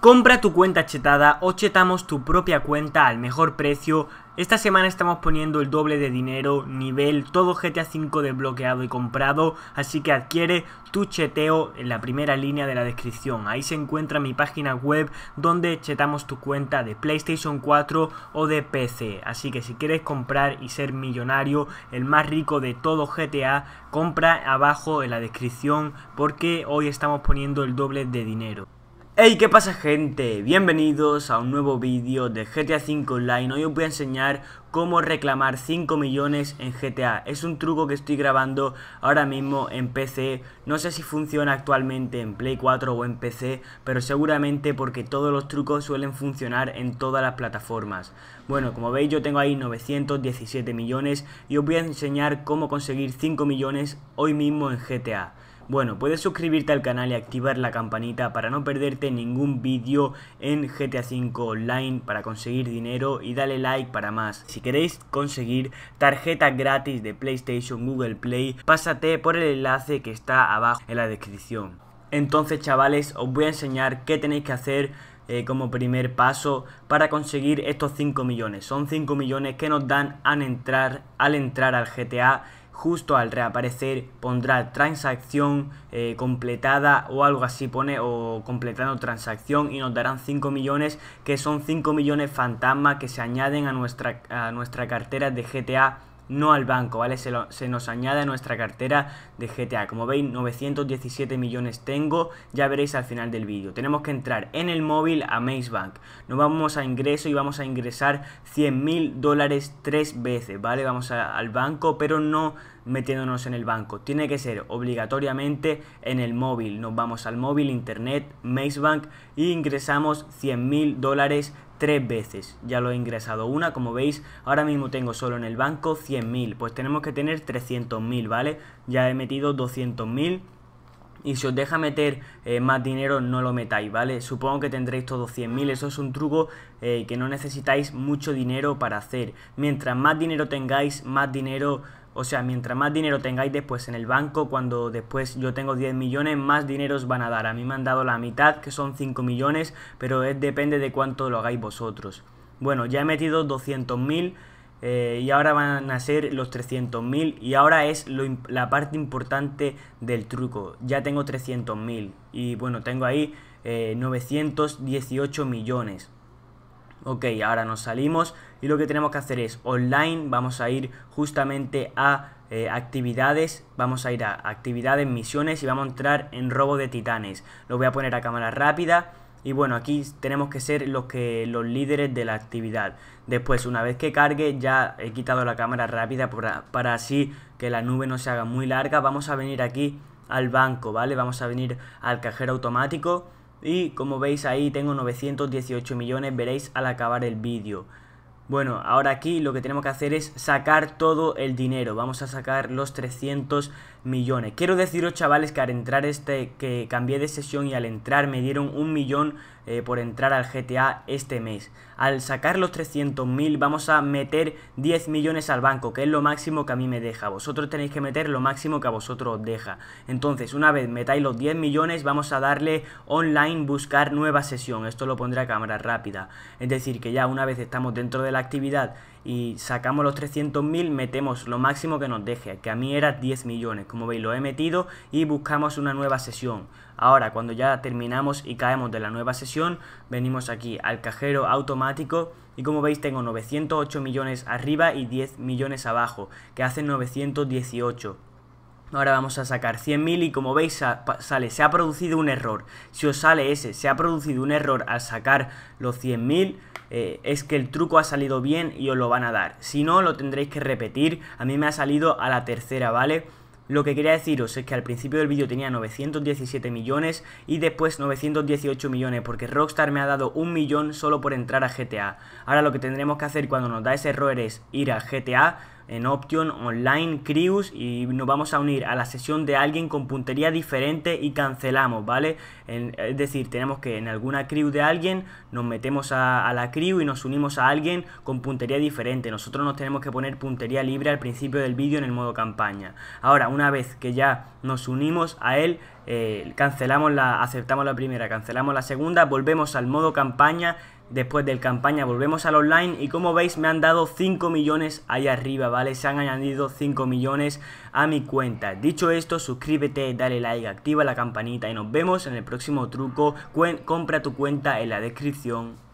Compra tu cuenta chetada o chetamos tu propia cuenta al mejor precio. Esta semana estamos poniendo el doble de dinero, nivel, todo GTA V desbloqueado y comprado, así que adquiere tu cheteo en la primera línea de la descripción. Ahí se encuentra mi página web donde chetamos tu cuenta de PlayStation 4 o de PC. Así que si quieres comprar y ser millonario, el más rico de todo GTA, compra abajo en la descripción porque hoy estamos poniendo el doble de dinero. Hey, ¿qué pasa gente? Bienvenidos a un nuevo vídeo de GTA V Online. Hoy os voy a enseñar cómo reclamar 5 millones en GTA. Es un truco que estoy grabando ahora mismo en PC. No sé si funciona actualmente en Play 4 o en PC, pero seguramente porque todos los trucos suelen funcionar en todas las plataformas. Bueno, como veis yo tengo ahí 917 millones y os voy a enseñar cómo conseguir 5 millones hoy mismo en GTA. Bueno, puedes suscribirte al canal y activar la campanita para no perderte ningún vídeo en GTA V Online para conseguir dinero y dale like para más. Si queréis conseguir tarjeta gratis de PlayStation Google Play, pásate por el enlace que está abajo en la descripción. Entonces chavales, os voy a enseñar qué tenéis que hacer eh, como primer paso para conseguir estos 5 millones. Son 5 millones que nos dan al entrar, al entrar al GTA justo al reaparecer pondrá transacción eh, completada o algo así pone o completando transacción y nos darán 5 millones que son 5 millones fantasmas que se añaden a nuestra, a nuestra cartera de GTA no al banco, ¿vale? Se, se, nos añade a nuestra cartera de GTA. Como veis, 917 millones tengo, ya veréis al final del vídeo. Tenemos que entrar en el móvil a Maze Bank. Nos vamos a ingreso y vamos a ingresar 100 mil dólares tres veces, ¿vale? Vamos al banco, pero no metiéndonos en el banco. Tiene que ser obligatoriamente en el móvil. Nos vamos al móvil, internet, Maze Bank y ingresamos 100 mil dólares tres veces. Ya lo he ingresado una, como veis, ahora mismo tengo solo en el banco 100.000, pues tenemos que tener 300.000, ¿vale? Ya he metido 200.000 y si os deja meter eh, más dinero no lo metáis, ¿vale? Supongo que tendréis todos 100.000, eso es un truco eh, que no necesitáis mucho dinero para hacer. Mientras más dinero tengáis, más dinero o sea, mientras más dinero tengáis después en el banco, cuando después yo tengo 10 millones, más dinero os van a dar. A mí me han dado la mitad, que son 5 millones, pero es, depende de cuánto lo hagáis vosotros. Bueno, ya he metido 200.000 eh, y ahora van a ser los 300.000 y ahora es la parte importante del truco. Ya tengo 300.000 y bueno, tengo ahí 918 eh, millones. Ok, ahora nos salimos y lo que tenemos que hacer es online, vamos a ir justamente a eh, actividades, vamos a ir a actividades, misiones y vamos a entrar en robo de titanes. Lo voy a poner a cámara rápida y bueno, aquí tenemos que ser los, que, los líderes de la actividad. Después, una vez que cargue, ya he quitado la cámara rápida para, para así que la nube no se haga muy larga. Vamos a venir aquí al banco, ¿vale? Vamos a venir al cajero automático y como veis ahí tengo 918 millones, veréis al acabar el vídeo. Bueno, ahora aquí lo que tenemos que hacer es sacar todo el dinero. Vamos a sacar los 300 millones. Quiero deciros, chavales, que al entrar este, que cambié de sesión y al entrar me dieron un millón eh, por entrar al GTA este mes. Al sacar los 300.000 vamos a meter 10 millones al banco, que es lo máximo que a mí me deja. Vosotros tenéis que meter lo máximo que a vosotros os deja. Entonces, una vez metáis los 10 millones, vamos a darle online buscar nueva sesión. Esto lo pondré a cámara rápida. Es decir, que ya una vez estamos dentro de la actividad y sacamos los 300.000, metemos lo máximo que nos deje, que a mí era 10 millones. Como veis, lo he metido y buscamos una nueva sesión. Ahora, cuando ya terminamos y caemos de la nueva sesión, venimos aquí al cajero automático y como veis tengo 908 millones arriba y 10 millones abajo, que hacen 918. Ahora vamos a sacar 100.000 y como veis sale, se ha producido un error. Si os sale ese, se ha producido un error al sacar los 100.000, eh, es que el truco ha salido bien y os lo van a dar. Si no, lo tendréis que repetir. A mí me ha salido a la tercera, ¿vale? Lo que quería deciros es que al principio del vídeo tenía 917 millones y después 918 millones porque Rockstar me ha dado un millón solo por entrar a GTA. Ahora lo que tendremos que hacer cuando nos da ese error es ir a GTA, en Option Online Crews y nos vamos a unir a la sesión de alguien con puntería diferente y cancelamos, ¿vale? es decir, tenemos que en alguna crew de alguien nos metemos a, la crew y nos unimos a alguien con puntería diferente. Nosotros nos tenemos que poner puntería libre al principio del vídeo en el modo campaña. Ahora, una vez que ya nos unimos a él, eh, cancelamos la, aceptamos la primera, cancelamos la segunda, volvemos al modo campaña Después del campaña volvemos al online y como veis me han dado 5 millones ahí arriba, ¿vale? Se han añadido 5 millones a mi cuenta. Dicho esto, suscríbete, dale like, activa la campanita y nos vemos en el próximo truco. compra tu cuenta en la descripción.